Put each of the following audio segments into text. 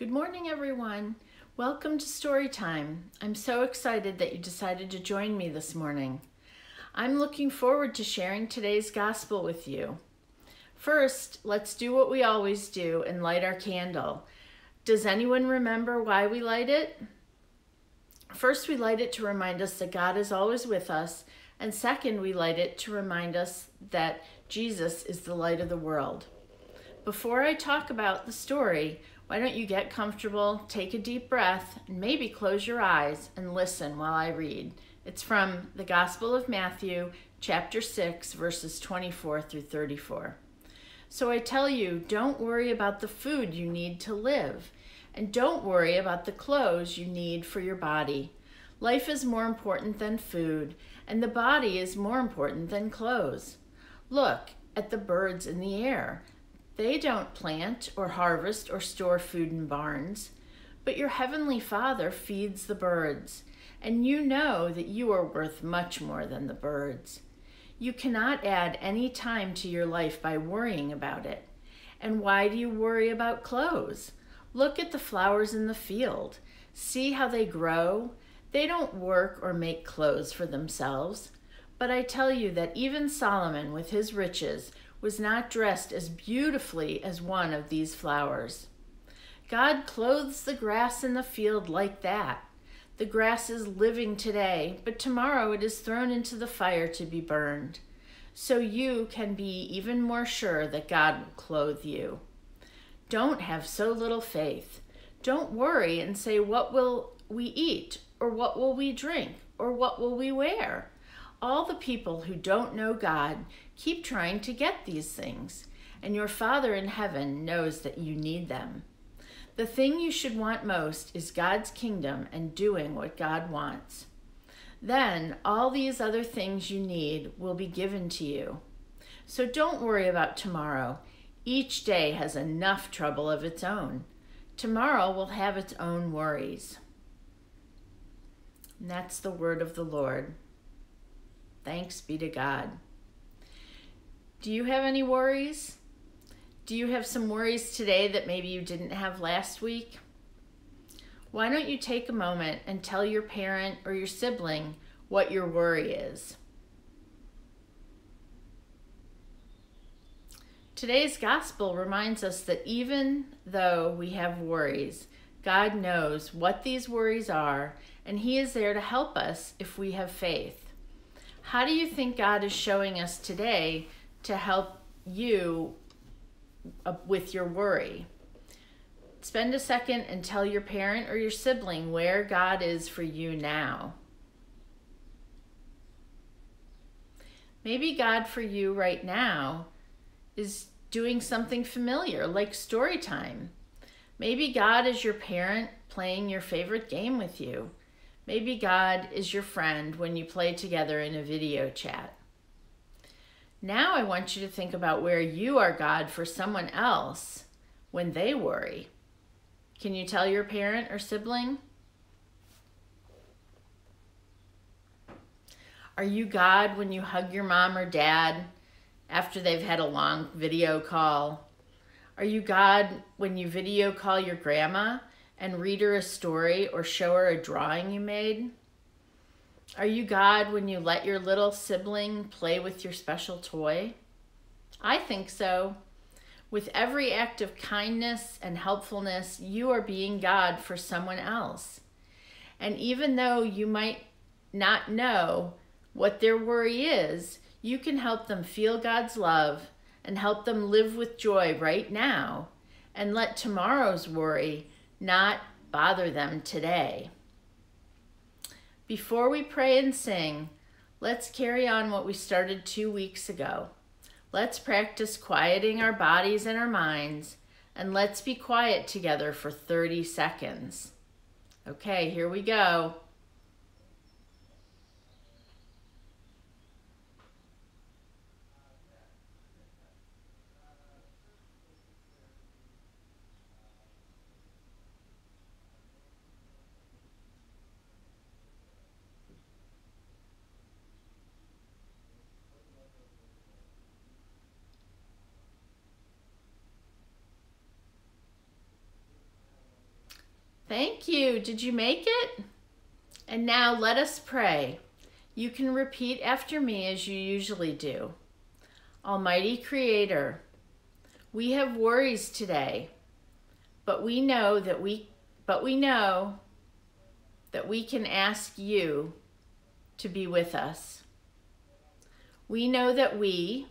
Good morning, everyone. Welcome to Storytime. I'm so excited that you decided to join me this morning. I'm looking forward to sharing today's gospel with you. First, let's do what we always do and light our candle. Does anyone remember why we light it? First, we light it to remind us that God is always with us, and second, we light it to remind us that Jesus is the light of the world. Before I talk about the story, why don't you get comfortable, take a deep breath, and maybe close your eyes and listen while I read. It's from the Gospel of Matthew, chapter 6, verses 24 through 34. So I tell you, don't worry about the food you need to live, and don't worry about the clothes you need for your body. Life is more important than food, and the body is more important than clothes. Look at the birds in the air. They don't plant or harvest or store food in barns, but your heavenly Father feeds the birds, and you know that you are worth much more than the birds. You cannot add any time to your life by worrying about it. And why do you worry about clothes? Look at the flowers in the field. See how they grow. They don't work or make clothes for themselves. But I tell you that even Solomon, with his riches, was not dressed as beautifully as one of these flowers. God clothes the grass in the field like that. The grass is living today, but tomorrow it is thrown into the fire to be burned. So you can be even more sure that God will clothe you. Don't have so little faith. Don't worry and say, What will we eat? Or what will we drink? Or what will we wear? All the people who don't know God keep trying to get these things, and your Father in heaven knows that you need them. The thing you should want most is God's kingdom and doing what God wants. Then all these other things you need will be given to you. So don't worry about tomorrow. Each day has enough trouble of its own. Tomorrow will have its own worries. And that's the word of the Lord. Thanks be to God. Do you have any worries? Do you have some worries today that maybe you didn't have last week? Why don't you take a moment and tell your parent or your sibling what your worry is? Today's gospel reminds us that even though we have worries, God knows what these worries are, and He is there to help us if we have faith. How do you think God is showing us today to help you uh, with your worry? Spend a second and tell your parent or your sibling where God is for you now. Maybe God for you right now is doing something familiar like story time. Maybe God is your parent playing your favorite game with you. Maybe God is your friend when you play together in a video chat. Now I want you to think about where you are God for someone else when they worry. Can you tell your parent or sibling? Are you God when you hug your mom or dad after they've had a long video call? Are you God when you video call your grandma and read her a story or show her a drawing you made? Are you God when you let your little sibling play with your special toy? I think so. With every act of kindness and helpfulness, you are being God for someone else. And even though you might not know what their worry is, you can help them feel God's love and help them live with joy right now and let tomorrow's worry not bother them today. Before we pray and sing, let's carry on what we started two weeks ago. Let's practice quieting our bodies and our minds, and let's be quiet together for 30 seconds. Okay, here we go. Thank you. Did you make it? And now let us pray. You can repeat after me as you usually do. Almighty Creator, we have worries today, but we know that we but we know that we can ask you to be with us. We know that we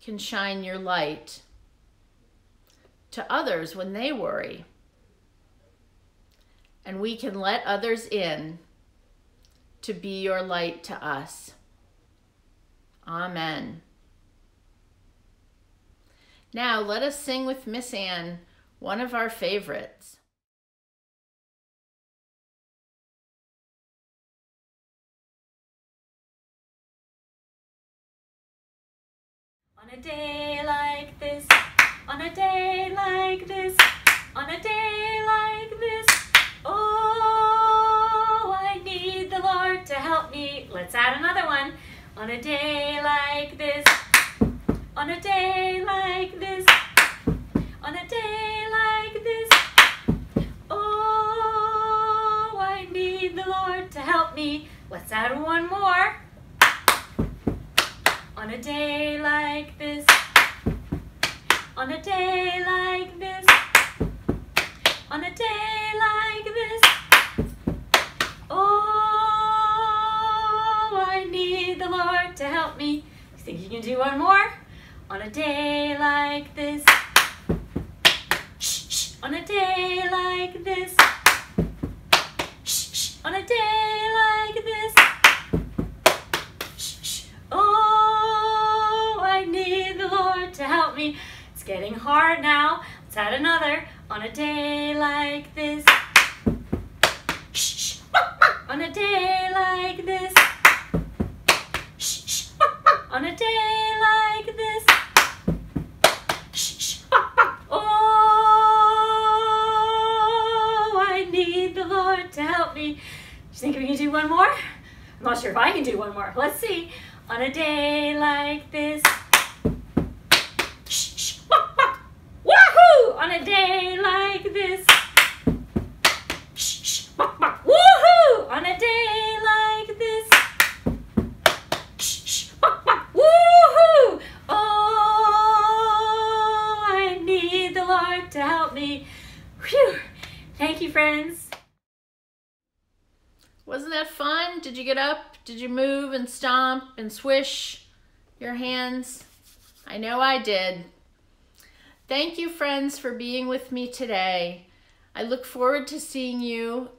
can shine your light to others when they worry. And we can let others in to be your light to us. Amen. Now let us sing with Miss Ann, one of our favorites. On a day like this, on a day like this, on a day like this, Let's add another one. On a day like this, on a day like this, on a day like this, oh, I need the Lord to help me. Let's add one more. On a day like this, on a day like You do one more? On a day like this, shh, on a day like this, shh, on a day like this. Shh. Oh, I need the Lord to help me. It's getting hard now. Let's add another. On a day think we can do one more? I'm not sure if I can do one more. Let's see. On a day like this. Shh, shh. Woohoo! On a day you get up? Did you move and stomp and swish your hands? I know I did. Thank you, friends, for being with me today. I look forward to seeing you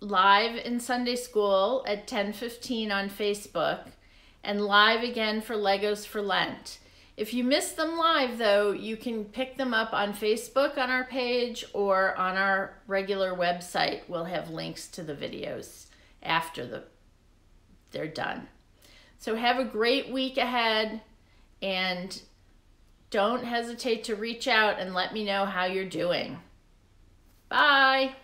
live in Sunday school at 10:15 on Facebook and live again for Legos for Lent. If you missed them live though, you can pick them up on Facebook on our page or on our regular website. We'll have links to the videos after the they're done. So have a great week ahead and don't hesitate to reach out and let me know how you're doing. Bye.